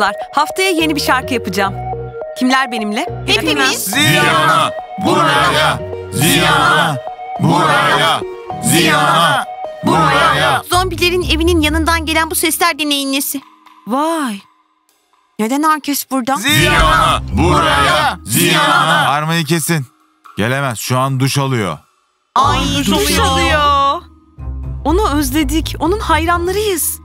kızlar. Haftaya yeni bir şarkı yapacağım. Kimler benimle? Hepimiz. Ziyana buraya, Ziyana buraya, Ziyana buraya. Zombilerin evinin yanından gelen bu sesler de neyin nesi? Vay. Neden herkes burada? Ziyana buraya, Ziyana. Armayı kesin. Gelemez şu an duş alıyor. Ay Duş alıyor. Onu özledik. Onun hayranlarıyız.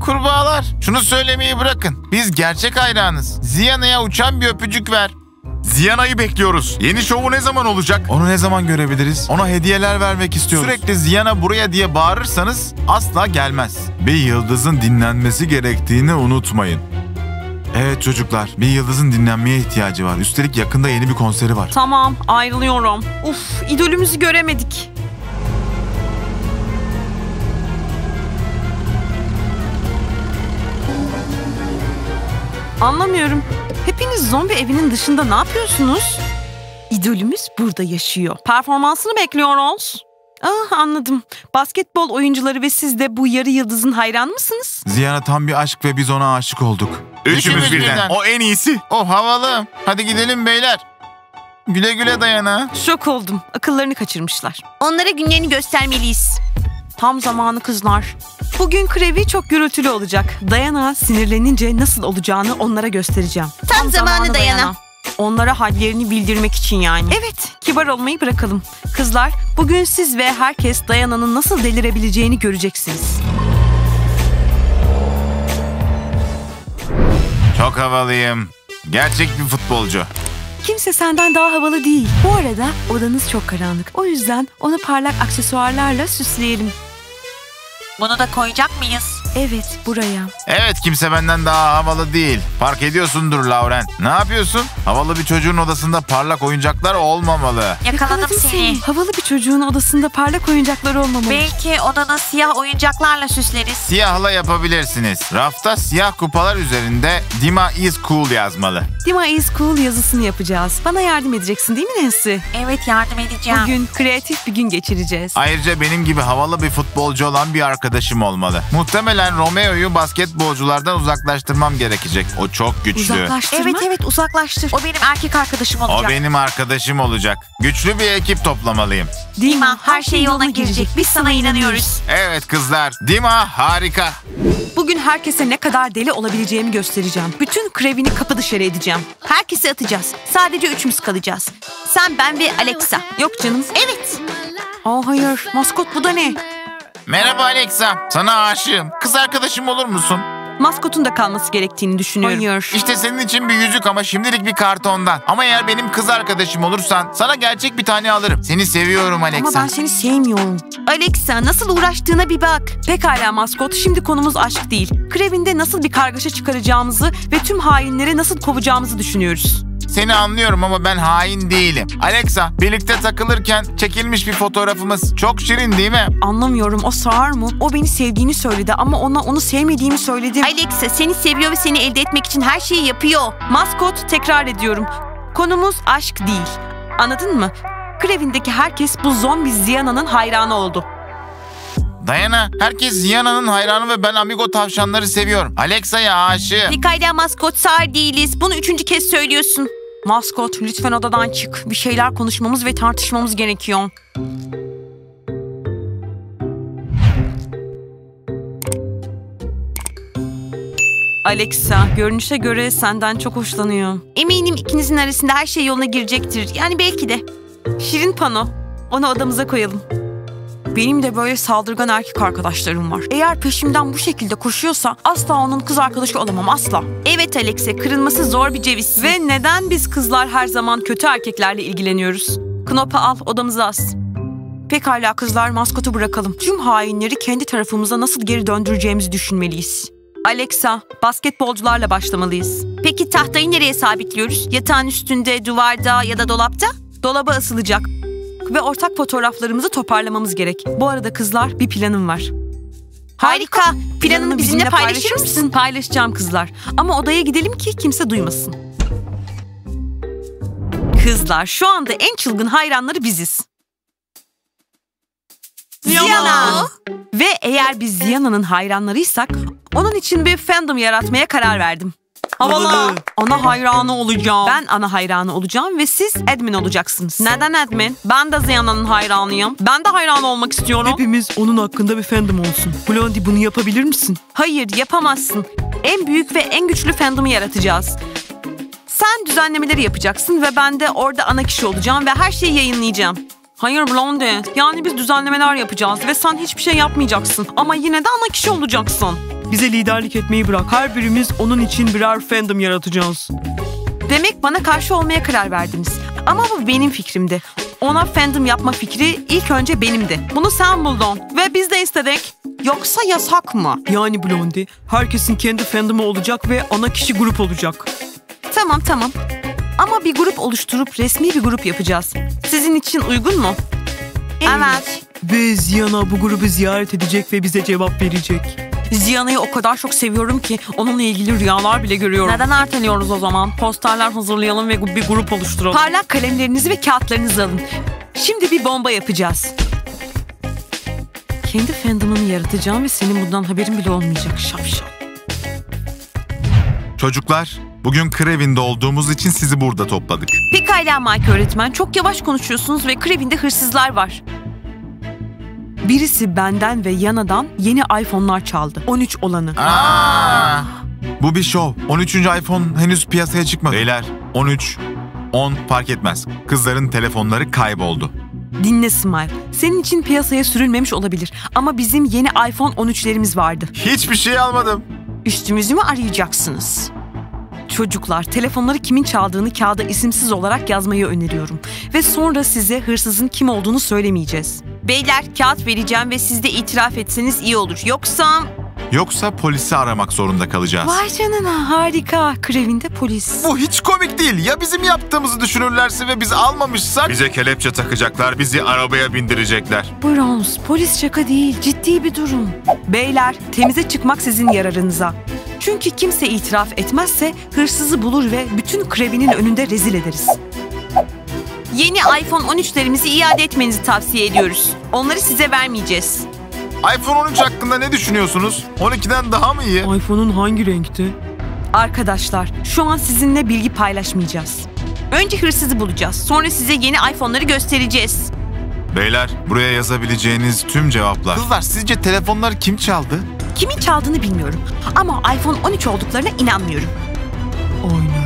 Kurbağalar şunu söylemeyi bırakın. Biz gerçek hayranız. Ziyana'ya uçan bir öpücük ver. Ziyana'yı bekliyoruz. Yeni şovu ne zaman olacak? Onu ne zaman görebiliriz? Ona hediyeler vermek istiyoruz. Sürekli Ziyana buraya diye bağırırsanız asla gelmez. Bir yıldızın dinlenmesi gerektiğini unutmayın. Evet çocuklar, bir yıldızın dinlenmeye ihtiyacı var. Üstelik yakında yeni bir konseri var. Tamam ayrılıyorum. Uf idolümüzü göremedik. Anlamıyorum. Hepiniz zombi evinin dışında ne yapıyorsunuz? İdolümüz burada yaşıyor. Performansını bekliyoruz. Ah anladım. Basketbol oyuncuları ve siz de bu yarı yıldızın hayran mısınız? Ziyana tam bir aşk ve biz ona aşık olduk. Üçümüz birden. O en iyisi. O havalı. Hadi gidelim beyler. Güle güle Dayana. Şok oldum. Akıllarını kaçırmışlar. Onlara günlerini göstermeliyiz. Tam zamanı kızlar. Bugün krevi çok gürültülü olacak. Dayana sinirlenince nasıl olacağını onlara göstereceğim. Tam zamanı Dayana. Onlara hallerini bildirmek için yani. Evet, kibar olmayı bırakalım. Kızlar, bugün siz ve herkes Dayana'nın nasıl delirebileceğini göreceksiniz. Çok havalıyım. Gerçek bir futbolcu. Kimse senden daha havalı değil. Bu arada odanız çok karanlık. O yüzden onu parlak aksesuarlarla süsleyelim. Bunu da koyacak mıyız? Evet, buraya. Evet kimse benden daha havalı değil. Fark ediyorsundur Lauren. Ne yapıyorsun? Havalı bir çocuğun odasında parlak oyuncaklar olmamalı. Yakaladım seni. Havalı bir çocuğun odasında parlak oyuncaklar olmamalı. Belki odanı siyah oyuncaklarla süsleriz. Siyahla yapabilirsiniz. Rafta siyah kupalar üzerinde Dima is cool yazmalı. Dima is cool yazısını yapacağız. Bana yardım edeceksin değil mi Nancy? Evet yardım edeceğim. Bugün kreatif bir gün geçireceğiz. Ayrıca benim gibi havalı bir futbolcu olan bir arkadaşım olmalı. Muhtemelen Romeo'yu basketbolculardan uzaklaştırmam gerekecek. O çok güçlü. Uzaklaştırma. Evet evet uzaklaştır. O benim erkek arkadaşım olacak. O benim arkadaşım olacak. Güçlü bir ekip toplamalıyım. Dima, her şey yoluna girecek. Biz sana inanıyoruz. Evet kızlar. Dima harika. Bugün herkese ne kadar deli olabileceğimi göstereceğim. Bütün krevini kapı dışarı edeceğim. Herkesi atacağız. Sadece üçümüz kalacağız. Sen, ben ve Alexa. Yok canım. Evet. Aa hayır. Maskot bu da ne? Merhaba Alexa. Sana aşığım. Kız arkadaşım olur musun? Maskotun da kalması gerektiğini düşünüyorum. Hayır. İşte senin için bir yüzük ama şimdilik bir kartondan. Ama eğer benim kız arkadaşım olursan sana gerçek bir tane alırım. Seni seviyorum Alexa. Ama ben seni sevmiyorum. Alexa nasıl uğraştığına bir bak. Pekala maskot. Şimdi konumuz aşk değil. Krevinde nasıl bir kargaşa çıkaracağımızı ve tüm hainleri nasıl kovacağımızı düşünüyoruz. Seni anlıyorum ama ben hain değilim. Alexa, birlikte takılırken çekilmiş bir fotoğrafımız. Çok şirin değil mi? Anlamıyorum. O sağır mı? O beni sevdiğini söyledi ama ona onu sevmediğimi söyledim. Alexa seni seviyor ve seni elde etmek için her şeyi yapıyor. Maskot tekrar ediyorum. Konumuz aşk değil. Anladın mı? Krevindeki herkes bu zombi Ziyana'nın hayranı oldu. Dayana, herkes Ziyana'nın hayranı ve ben Amigo tavşanları seviyorum. Alexa'ya aşığım. Pekala maskot sağır değiliz. Bunu üçüncü kez söylüyorsun. Maskot lütfen odadan çık. Bir şeyler konuşmamız ve tartışmamız gerekiyor. Alexa, görünüşe göre senden çok hoşlanıyor. Eminim ikinizin arasında her şey yoluna girecektir. Yani belki de. Şirin pano. Onu odamıza koyalım. Benim de böyle saldırgan erkek arkadaşlarım var. Eğer peşimden bu şekilde koşuyorsa asla onun kız arkadaşı olamam asla. Evet Alexa kırılması zor bir ceviz. Ve neden biz kızlar her zaman kötü erkeklerle ilgileniyoruz? Knopa al odamıza as. Pekala kızlar maskotu bırakalım. Tüm hainleri kendi tarafımıza nasıl geri döndüreceğimizi düşünmeliyiz. Alexa, basketbolcularla başlamalıyız. Peki tahtayı nereye sabitliyoruz? Yatağın üstünde, duvarda ya da dolapta? Dolaba asılacak ve ortak fotoğraflarımızı toparlamamız gerek. Bu arada kızlar bir planım var. Harika. Planını bizimle paylaşır mısın? Paylaşacağım kızlar. Ama odaya gidelim ki kimse duymasın. Kızlar şu anda en çılgın hayranları biziz. Ziyana. Ve eğer biz Ziyana'nın hayranlarıysak onun için bir fandom yaratmaya karar verdim. Havalı. Ana hayranı olacağım. Ben ana hayranı olacağım ve siz admin olacaksınız. Neden admin? Ben de Ziyana'nın hayranıyım. Ben de hayran olmak istiyorum. Hepimiz onun hakkında bir fandom olsun. Blondie bunu yapabilir misin? Hayır yapamazsın. En büyük ve en güçlü fandom'u yaratacağız. Sen düzenlemeleri yapacaksın ve ben de orada ana kişi olacağım ve her şeyi yayınlayacağım. Hayır Blondie. Yani biz düzenlemeler yapacağız ve sen hiçbir şey yapmayacaksın. Ama yine de ana kişi olacaksın. Bize liderlik etmeyi bırak. Her birimiz onun için birer fandom yaratacağız. Demek bana karşı olmaya karar verdiniz. Ama bu benim fikrimdi. Ona fandom yapma fikri ilk önce benimdi. Bunu sen buldun ve biz de istedik. Yoksa yasak mı? Yani Blondie, herkesin kendi fandomu olacak ve ana kişi grup olacak. Tamam tamam. Ama bir grup oluşturup resmi bir grup yapacağız. Sizin için uygun mu? Evet. Ve Ziana bu grubu ziyaret edecek ve bize cevap verecek. Ziyana'yı o kadar çok seviyorum ki onunla ilgili rüyalar bile görüyorum. Neden erteliyoruz o zaman? Posterler hazırlayalım ve bir grup oluşturalım. Parlak kalemlerinizi ve kağıtlarınızı alın. Şimdi bir bomba yapacağız. Kendi fandom'ını yaratacağım ve senin bundan haberin bile olmayacak şapşal. Çocuklar, bugün Krevin'de olduğumuz için sizi burada topladık. Pekala Mike öğretmen. Çok yavaş konuşuyorsunuz ve Krebin'de hırsızlar var. Birisi benden ve Yana'dan yeni iPhone'lar çaldı. 13 olanı. Aa, Bu bir şov. 13. iPhone henüz piyasaya çıkmadı. Beyler, 13, 10 fark etmez. Kızların telefonları kayboldu. Dinle Smile. Senin için piyasaya sürülmemiş olabilir. Ama bizim yeni iPhone 13'lerimiz vardı. hiçbir şey almadım. Üstümüzü mü arayacaksınız? Çocuklar, telefonları kimin çaldığını kağıda isimsiz olarak yazmayı öneriyorum. Ve sonra size hırsızın kim olduğunu söylemeyeceğiz. Beyler, kağıt vereceğim ve siz de itiraf etseniz iyi olur. Yoksa... Yoksa polisi aramak zorunda kalacağız. Vay canına, harika. Krevinde polis. Bu hiç komik değil. Ya bizim yaptığımızı düşünürlerse ve biz almamışsak? Bize kelepçe takacaklar, bizi arabaya bindirecekler. Bronze, polis şaka değil, ciddi bir durum. Beyler, temize çıkmak sizin yararınıza. Çünkü kimse itiraf etmezse hırsızı bulur ve bütün krevinin önünde rezil ederiz. Yeni iPhone 13'lerimizi iade etmenizi tavsiye ediyoruz. Onları size vermeyeceğiz. iPhone 13 hakkında ne düşünüyorsunuz? 12'den daha mı iyi? iPhone'un hangi renkti? Arkadaşlar, şu an sizinle bilgi paylaşmayacağız. Önce hırsızı bulacağız. Sonra size yeni iPhone'ları göstereceğiz. Beyler, buraya yazabileceğiniz tüm cevaplar. Kızlar sizce telefonları kim çaldı? Kimin çaldığını bilmiyorum. Ama iPhone 13 olduklarına inanmıyorum. Aynen.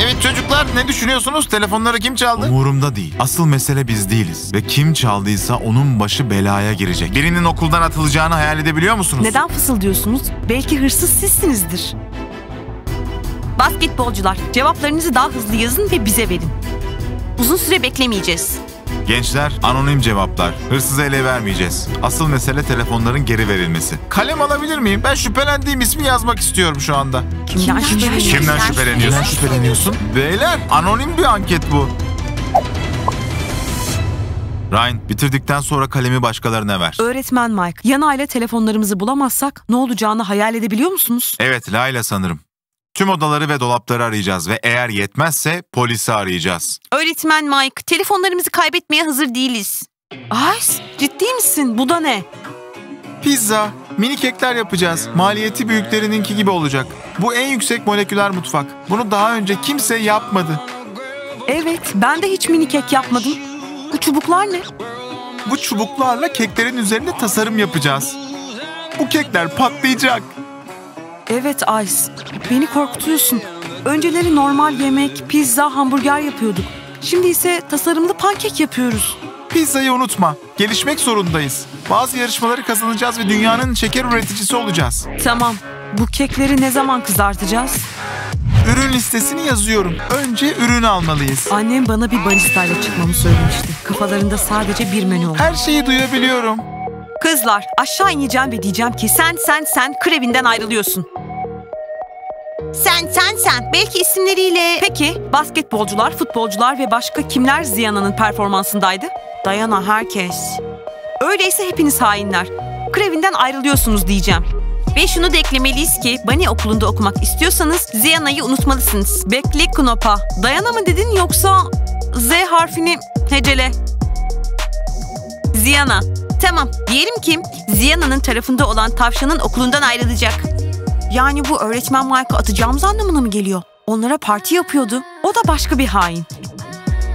Evet çocuklar ne düşünüyorsunuz? Telefonları kim çaldı? Umurumda değil. Asıl mesele biz değiliz. Ve kim çaldıysa onun başı belaya girecek. Birinin okuldan atılacağını hayal edebiliyor musunuz? Neden fısıldıyorsunuz? Belki hırsız sizsinizdir. Basketbolcular, cevaplarınızı daha hızlı yazın ve bize verin. Uzun süre beklemeyeceğiz. Gençler, anonim cevaplar. Hırsızı ele vermeyeceğiz. Asıl mesele telefonların geri verilmesi. Kalem alabilir miyim? Ben şüphelendiğim ismi yazmak istiyorum şu anda. Kimden, şüpheleniyorsunuz? Kimden şüpheleniyorsun? Neden şüpheleniyorsun? Beyler anonim bir anket bu. Ryan, bitirdikten sonra kalemi başkalarına ver. Öğretmen Mike, Yana ile telefonlarımızı bulamazsak ne olacağını hayal edebiliyor musunuz? Evet, Layla sanırım. Tüm odaları ve dolapları arayacağız ve eğer yetmezse polisi arayacağız. Öğretmen Mike, telefonlarımızı kaybetmeye hazır değiliz. Ice, ciddi misin? Bu da ne? Pizza, mini kekler yapacağız. Maliyeti büyüklerininki gibi olacak. Bu en yüksek moleküler mutfak. Bunu daha önce kimse yapmadı. Evet, ben de hiç mini kek yapmadım. Bu çubuklar ne? Bu çubuklarla keklerin üzerinde tasarım yapacağız. Bu kekler patlayacak. Evet Ice, beni korkutuyorsun. Önceleri normal yemek, pizza, hamburger yapıyorduk. Şimdi ise tasarımlı pankek yapıyoruz. Pizzayı unutma. Gelişmek zorundayız. Bazı yarışmaları kazanacağız ve dünyanın şeker üreticisi olacağız. Tamam, bu kekleri ne zaman kızartacağız? Ürün listesini yazıyorum. Önce ürün almalıyız. Annem bana bir baristayla çıkmamı söylemişti. Kafalarında sadece bir menü oldu. Her şeyi duyabiliyorum. Kızlar aşağı ineceğim ve diyeceğim ki sen sen sen krevinden ayrılıyorsun. Sen sen sen. Belki isimleriyle... Peki basketbolcular, futbolcular ve başka kimler Ziyana'nın performansındaydı? Dayana herkes. Öyleyse hepiniz hainler. Krevinden ayrılıyorsunuz diyeceğim. Ve şunu da eklemeliyiz ki Bunny okulunda okumak istiyorsanız Ziyana'yı unutmalısınız. Bekle Knopa. Dayana mı dedin yoksa Z harfini hecele. Ziyana. Tamam diyelim ki Ziyana'nın tarafında olan tavşanın okulundan ayrılacak. Yani bu öğretmen Mike'ı atacağımız anlamına mı geliyor? Onlara parti yapıyordu. O da başka bir hain.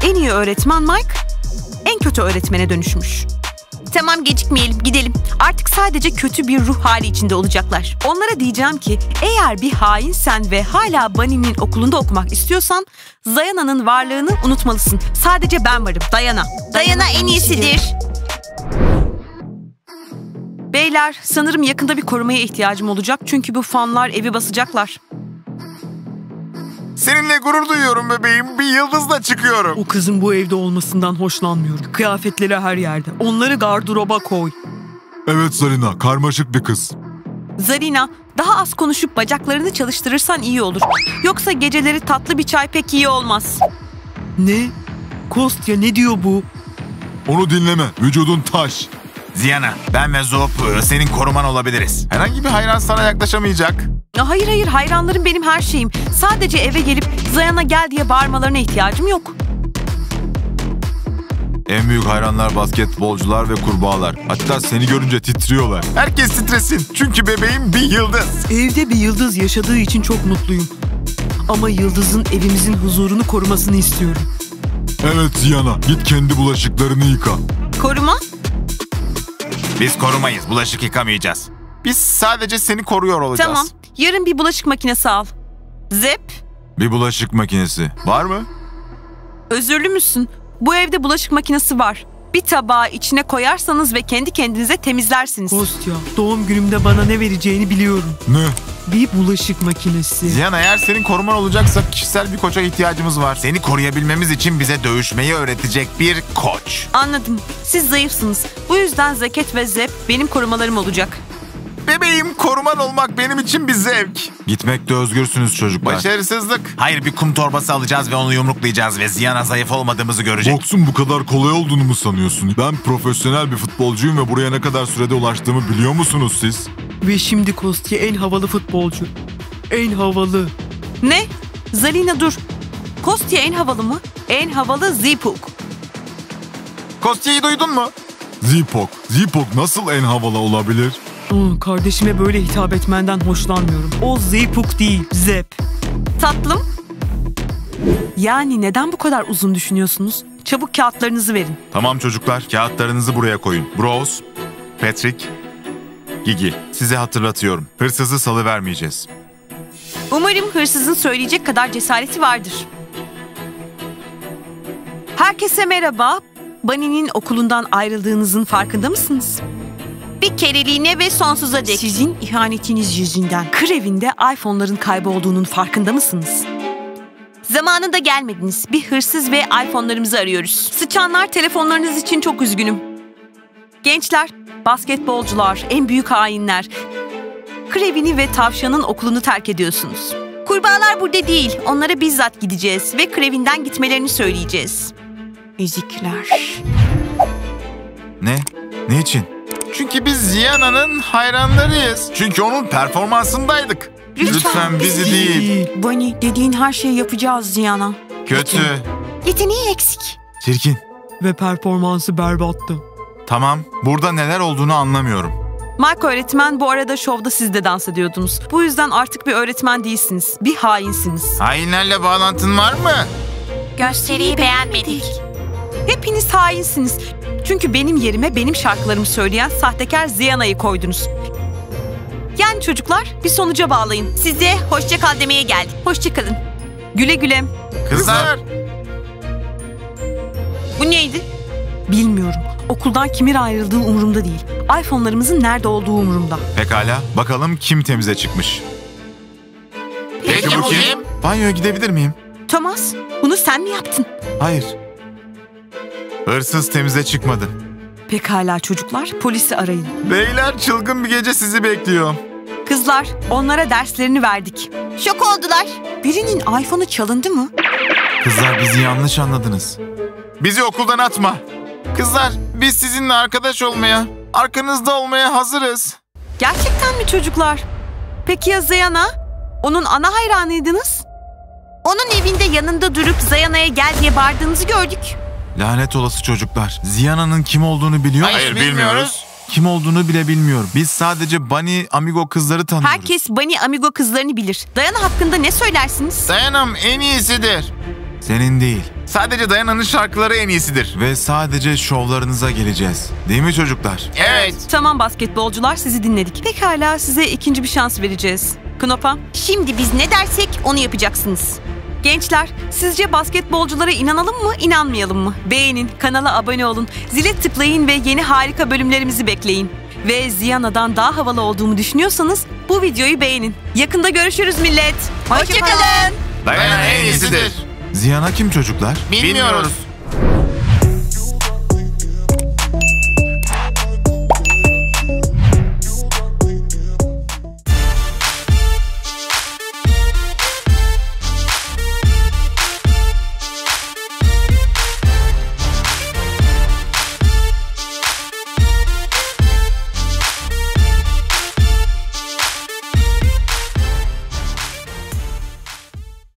En iyi öğretmen Mike, en kötü öğretmene dönüşmüş. Tamam gecikmeyelim gidelim. Artık sadece kötü bir ruh hali içinde olacaklar. Onlara diyeceğim ki eğer bir hainsen ve hala Bunny'nin okulunda okumak istiyorsan Dayana'nın varlığını unutmalısın. Sadece ben varım. Dayana. Dayana en iyisidir. Beyler sanırım yakında bir korumaya ihtiyacım olacak çünkü bu fanlar evi basacaklar. Seninle gurur duyuyorum bebeğim. Bir yıldızla çıkıyorum. O kızın bu evde olmasından hoşlanmıyorum. Kıyafetleri her yerde. Onları gardıroba koy. Evet Zarina, karmaşık bir kız. Zarina daha az konuşup bacaklarını çalıştırırsan iyi olur. Yoksa geceleri tatlı bir çay pek iyi olmaz. Ne? Kostya ne diyor bu? Onu dinleme, vücudun taş. Ziyana, ben ve Zop e, senin koruman olabiliriz. Herhangi bir hayran sana yaklaşamayacak. Ya Hayır hayır hayranlarım benim her şeyim. Sadece eve gelip Zayana gel diye bağırmalarına ihtiyacım yok. En büyük hayranlar basketbolcular ve kurbağalar. Hatta seni görünce titriyorlar. Herkes titresin. Çünkü bebeğim bir yıldız. Evde bir yıldız yaşadığı için çok mutluyum. Ama yıldızın evimizin huzurunu korumasını istiyorum. Evet Ziyana, git kendi bulaşıklarını yıka. Koruma? Biz korumayız. Bulaşık yıkamayacağız. Biz sadece seni koruyor olacağız. Tamam. Yarın bir bulaşık makinesi al. Zep, Bir bulaşık makinesi. Var mı? özürlü müsün? Bu evde bulaşık makinesi var. Bir tabağı içine koyarsanız ve kendi kendinize temizlersiniz. Kostya, doğum günümde bana ne vereceğini biliyorum. Ne? Bir bulaşık makinesi. Ziyan eğer senin koruman olacaksa kişisel bir koça ihtiyacımız var. Seni koruyabilmemiz için bize dövüşmeyi öğretecek bir koç. Anladım. Siz zayıfsınız. Bu yüzden Zeket ve Zep benim korumalarım olacak. Bebeğim koruman olmak benim için bir zevk. Gitmekte özgürsünüz çocuklar. Başarısızlık. Hayır bir kum torbası alacağız ve onu yumruklayacağız ve Ziyan'a zayıf olmadığımızı görecek. Boksun bu kadar kolay olduğunu mu sanıyorsun? Ben profesyonel bir futbolcuyum ve buraya ne kadar sürede ulaştığımı biliyor musunuz siz? Ve şimdi Kostya en havalı futbolcu. En havalı. Ne? Zalina dur. Kostya en havalı mı? En havalı Zipuk. Kostya'yı duydun mu? Zipok. Zipok nasıl en havalı olabilir? Aa, kardeşime böyle hitap etmenden hoşlanmıyorum. O Zeypuk değil, Zep. Tatlım. Yani neden bu kadar uzun düşünüyorsunuz? Çabuk kağıtlarınızı verin. Tamam çocuklar kağıtlarınızı buraya koyun. Bros, Patrick, Gigi. Size hatırlatıyorum. Hırsızı salı vermeyeceğiz. Umarım hırsızın söyleyecek kadar cesareti vardır. Herkese merhaba. Bunny'nin okulundan ayrıldığınızın farkında mısınız? Bir kereliğine ve sonsuza dek. Sizin ihanetiniz yüzünden kır evinde iPhone'ların kaybolduğunun farkında mısınız? Zamanında gelmediniz. Bir hırsız ve iPhone'larımızı arıyoruz. Sıçanlar telefonlarınız için çok üzgünüm. Gençler, basketbolcular, en büyük hainler. Krevini ve tavşanın okulunu terk ediyorsunuz. Kurbağalar burada değil. Onlara bizzat gideceğiz ve Krevin'den gitmelerini söyleyeceğiz. Ezikler. Ne? Ne için? Çünkü biz Ziyana'nın hayranlarıyız. Çünkü onun performansındaydık. Lütfen, bizi değil. Bunny, dediğin her şeyi yapacağız Ziyana. Kötü. Yeteneği eksik. Çirkin. Ve performansı berbattı. Tamam. Burada neler olduğunu anlamıyorum. Mark öğretmen bu arada şovda siz de dans ediyordunuz. Bu yüzden artık bir öğretmen değilsiniz. Bir hainsiniz. Hainlerle bağlantın var mı? Gösteriyi beğenmedik. Hepiniz hainsiniz. Çünkü benim yerime benim şarkılarımı söyleyen sahtekar Ziyana'yı koydunuz. Yani çocuklar bir sonuca bağlayın. Size hoşça kal demeye geldik. Hoşçakalın. Güle güle. Kızlar. Bu neydi? Bilmiyorum. Okuldan kimin ayrıldığı umurumda değil. iPhone'larımızın nerede olduğu umurumda. Pekala. Bakalım kim temize çıkmış. Peki bu kim? Banyoya gidebilir miyim? Thomas, bunu sen mi yaptın? Hayır. Hırsız temize çıkmadı. Pekala çocuklar, polisi arayın. Beyler çılgın bir gece sizi bekliyor. Kızlar, onlara derslerini verdik. Şok oldular. Birinin iPhone'u çalındı mı? Kızlar bizi yanlış anladınız. Bizi okuldan atma. Kızlar biz sizinle arkadaş olmaya, arkanızda olmaya hazırız. Gerçekten mi çocuklar? Peki ya Zeyana? Onun ana hayranıydınız? Onun evinde yanında durup Zayana'ya gel diye bağırdığınızı gördük. Lanet olası çocuklar. Ziyana'nın kim olduğunu biliyor Hayır, musunuz? bilmiyoruz. kim olduğunu bile bilmiyorum. Biz sadece Bunny Amigo kızları tanıyoruz. Herkes Bunny Amigo kızlarını bilir. Dayana hakkında ne söylersiniz? Dayanam en iyisidir. Senin değil. Sadece Dayana'nın şarkıları en iyisidir. Ve sadece şovlarınıza geleceğiz. Değil mi çocuklar? Evet. Tamam basketbolcular sizi dinledik. Pekala size ikinci bir şans vereceğiz. Knopa. Şimdi biz ne dersek onu yapacaksınız. Gençler sizce basketbolculara inanalım mı inanmayalım mı? Beğenin, kanala abone olun, zile tıklayın ve yeni harika bölümlerimizi bekleyin. Ve Ziyana'dan daha havalı olduğumu düşünüyorsanız bu videoyu beğenin. Yakında görüşürüz millet. Hoşçakalın. Dayana en iyisidir. Ziyana kim çocuklar? Bilmiyoruz.